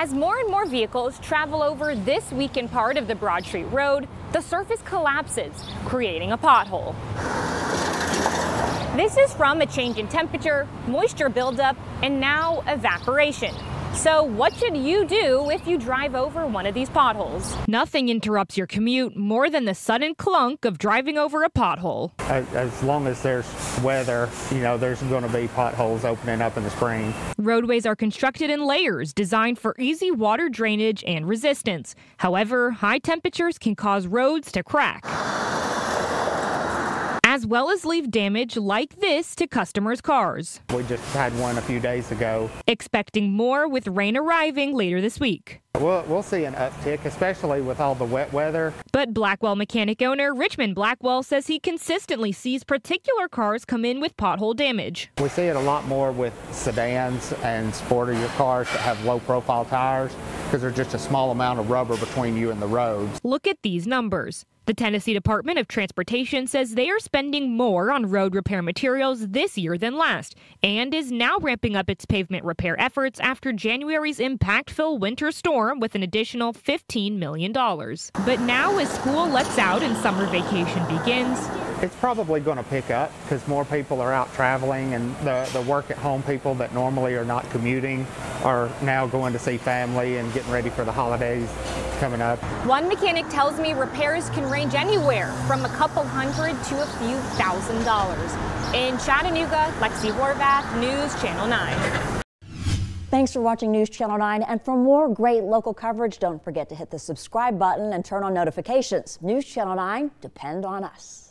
As more and more vehicles travel over this weakened part of the Broad Street Road, the surface collapses, creating a pothole. This is from a change in temperature, moisture buildup, and now evaporation. So what should you do if you drive over one of these potholes? Nothing interrupts your commute more than the sudden clunk of driving over a pothole. As long as there's weather, you know, there's going to be potholes opening up in the spring. Roadways are constructed in layers designed for easy water drainage and resistance. However, high temperatures can cause roads to crack as well as leave damage like this to customers' cars. We just had one a few days ago. Expecting more with rain arriving later this week. We'll, we'll see an uptick, especially with all the wet weather. But Blackwell mechanic owner Richmond Blackwell says he consistently sees particular cars come in with pothole damage. We see it a lot more with sedans and sportier cars that have low profile tires because there's just a small amount of rubber between you and the roads. Look at these numbers. The Tennessee Department of Transportation says they are spending more on road repair materials this year than last and is now ramping up its pavement repair efforts after January's impactful winter storm with an additional $15 million. But now, as school lets out and summer vacation begins, it's probably going to pick up because more people are out traveling and the, the work at home people that normally are not commuting are now going to see family and getting ready for the holidays coming up. One mechanic tells me repairs can range anywhere from a couple hundred to a few thousand dollars. In Chattanooga, Lexi Horvath, News Channel 9. Thanks for watching News Channel 9. And for more great local coverage, don't forget to hit the subscribe button and turn on notifications. News Channel 9, depend on us.